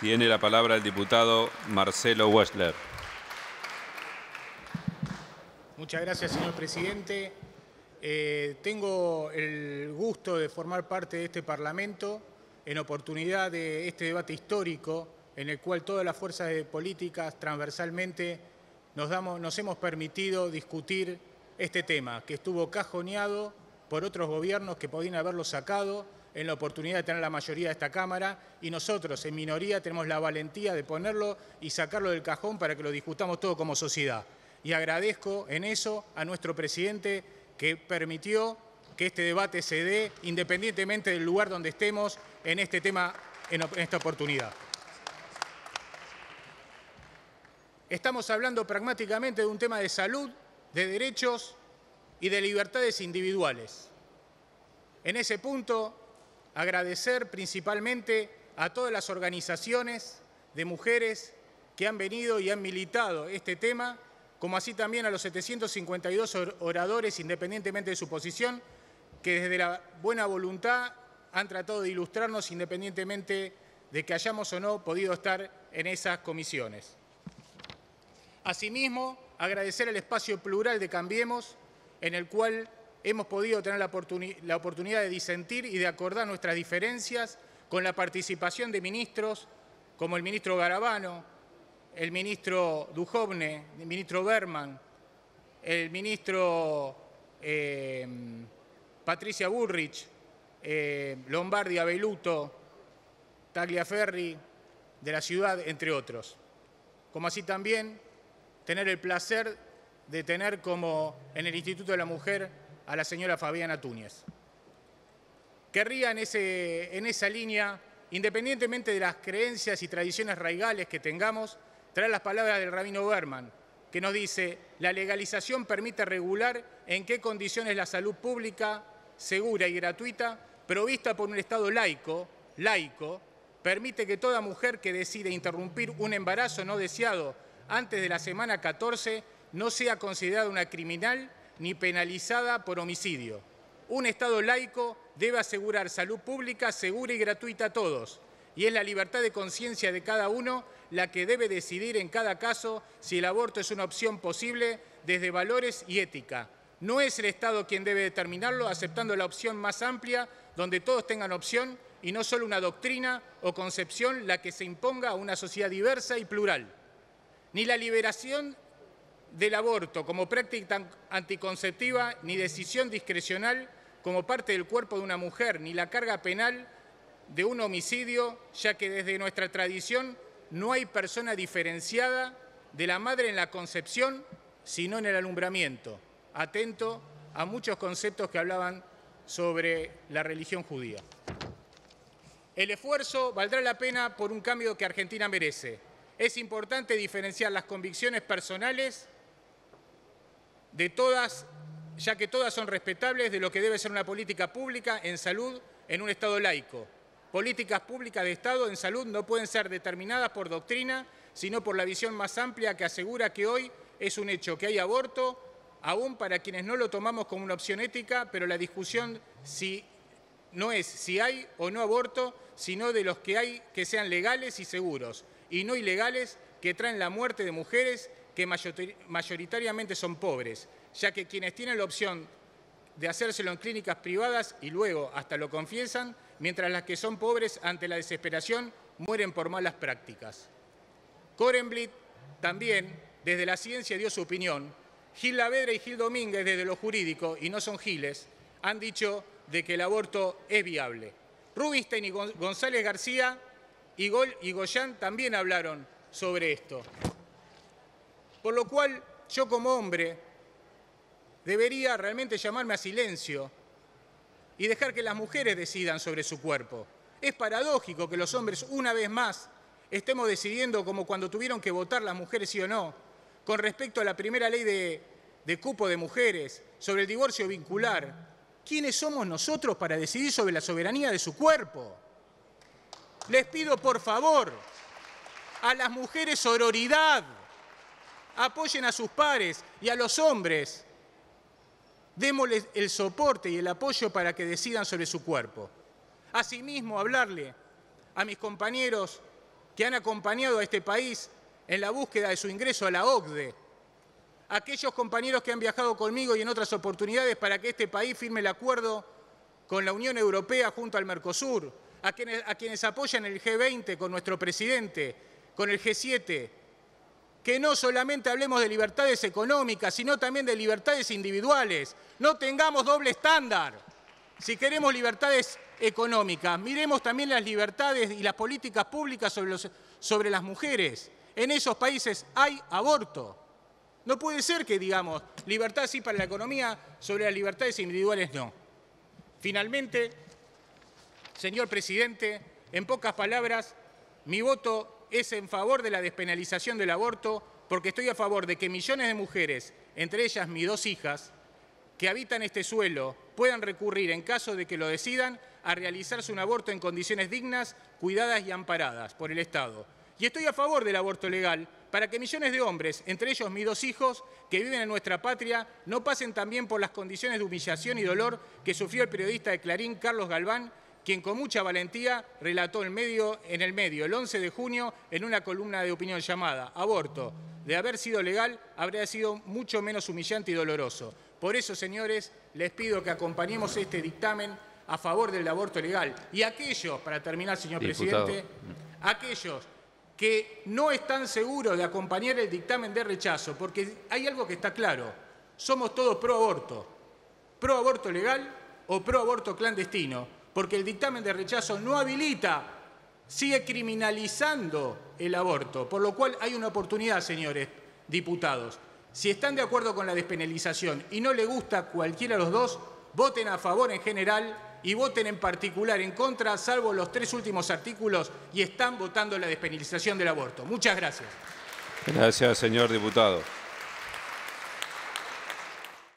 Tiene la palabra el diputado Marcelo Wessler. Muchas gracias, señor presidente. Eh, tengo el gusto de formar parte de este Parlamento en oportunidad de este debate histórico en el cual todas las fuerzas políticas transversalmente nos, nos hemos permitido discutir este tema, que estuvo cajoneado por otros gobiernos que podían haberlo sacado en la oportunidad de tener la mayoría de esta Cámara y nosotros, en minoría, tenemos la valentía de ponerlo y sacarlo del cajón para que lo discutamos todo como sociedad. Y agradezco en eso a nuestro presidente que permitió que este debate se dé independientemente del lugar donde estemos en este tema, en esta oportunidad. Estamos hablando pragmáticamente de un tema de salud, de derechos y de libertades individuales. En ese punto, agradecer principalmente a todas las organizaciones de mujeres que han venido y han militado este tema, como así también a los 752 oradores, independientemente de su posición, que desde la buena voluntad han tratado de ilustrarnos independientemente de que hayamos o no podido estar en esas comisiones. Asimismo, agradecer el espacio plural de Cambiemos, en el cual hemos podido tener la, oportunidad de disentir y de acordar nuestras diferencias con la participación de ministros como el ministro Garabano, el ministro Dujovne, el ministro Berman, el ministro eh, Patricia Burrich, eh, Lombardi Abeluto, Tagliaferri de la ciudad, entre otros. Como así también tener el placer de tener como en el Instituto de la Mujer a la señora Fabiana Túñez. Querría en, ese, en esa línea, independientemente de las creencias y tradiciones raigales que tengamos, traer las palabras del rabino Berman, que nos dice, la legalización permite regular en qué condiciones la salud pública, segura y gratuita, provista por un Estado laico, laico, permite que toda mujer que decide interrumpir un embarazo no deseado antes de la semana 14 no sea considerada una criminal ni penalizada por homicidio. Un Estado laico debe asegurar salud pública segura y gratuita a todos, y es la libertad de conciencia de cada uno la que debe decidir en cada caso si el aborto es una opción posible desde valores y ética. No es el Estado quien debe determinarlo, aceptando la opción más amplia, donde todos tengan opción y no solo una doctrina o concepción la que se imponga a una sociedad diversa y plural. Ni la liberación del aborto como práctica anticonceptiva ni decisión discrecional como parte del cuerpo de una mujer, ni la carga penal de un homicidio, ya que desde nuestra tradición no hay persona diferenciada de la madre en la concepción, sino en el alumbramiento, atento a muchos conceptos que hablaban sobre la religión judía. El esfuerzo valdrá la pena por un cambio que Argentina merece. Es importante diferenciar las convicciones personales de todas, ya que todas son respetables de lo que debe ser una política pública en salud en un Estado laico. Políticas públicas de Estado en salud no pueden ser determinadas por doctrina, sino por la visión más amplia que asegura que hoy es un hecho que hay aborto, aún para quienes no lo tomamos como una opción ética, pero la discusión si, no es si hay o no aborto, sino de los que hay que sean legales y seguros, y no ilegales que traen la muerte de mujeres que mayoritariamente son pobres, ya que quienes tienen la opción de hacérselo en clínicas privadas y luego hasta lo confiesan, mientras las que son pobres ante la desesperación mueren por malas prácticas. Korenblit también, desde la ciencia, dio su opinión. Gil Lavedra y Gil Domínguez, desde lo jurídico, y no son giles, han dicho de que el aborto es viable. Rubinstein y González García y, Goyán también hablaron sobre esto. Por lo cual yo como hombre debería realmente llamarme a silencio y dejar que las mujeres decidan sobre su cuerpo. Es paradójico que los hombres una vez más estemos decidiendo como cuando tuvieron que votar las mujeres sí o no, con respecto a la primera ley de, de cupo de mujeres, sobre el divorcio vincular. ¿Quiénes somos nosotros para decidir sobre la soberanía de su cuerpo? Les pido por favor a las mujeres sororidad apoyen a sus pares y a los hombres. Démosles el soporte y el apoyo para que decidan sobre su cuerpo. Asimismo, hablarle a mis compañeros que han acompañado a este país en la búsqueda de su ingreso a la OCDE, aquellos compañeros que han viajado conmigo y en otras oportunidades para que este país firme el acuerdo con la Unión Europea junto al Mercosur, a quienes, a quienes apoyan el G20 con nuestro presidente, con el G7, que no solamente hablemos de libertades económicas, sino también de libertades individuales. No tengamos doble estándar. Si queremos libertades económicas, miremos también las libertades y las políticas públicas sobre, las mujeres. En esos países hay aborto. No puede ser que digamos libertad sí para la economía, sobre las libertades individuales no. Finalmente, señor presidente, en pocas palabras, mi voto es en favor de la despenalización del aborto porque estoy a favor de que millones de mujeres, entre ellas mis dos hijas, que habitan este suelo, puedan recurrir, en caso de que lo decidan, a realizarse un aborto en condiciones dignas, cuidadas y amparadas por el Estado. Y estoy a favor del aborto legal para que millones de hombres, entre ellos mis dos hijos, que viven en nuestra patria, no pasen también por las condiciones de humillación y dolor que sufrió el periodista de Clarín, Carlos Galván, quien con mucha valentía relató en, medio, en el medio el 11 de junio en una columna de opinión llamada Aborto. De haber sido legal, habría sido mucho menos humillante y doloroso. Por eso, señores, les pido que acompañemos este dictamen a favor del aborto legal. Y aquellos, para terminar, señor Diputado. presidente, aquellos que no están seguros de acompañar el dictamen de rechazo, porque hay algo que está claro, somos todos pro aborto, pro aborto legal o pro aborto clandestino, porque el dictamen de rechazo no habilita, sigue criminalizando el aborto, por lo cual hay una oportunidad, señores diputados. Si están de acuerdo con la despenalización y no le gusta cualquiera de los dos, voten a favor en general y voten en particular en contra, salvo los tres últimos artículos, y están votando la despenalización del aborto. Muchas gracias. Gracias, señor diputado.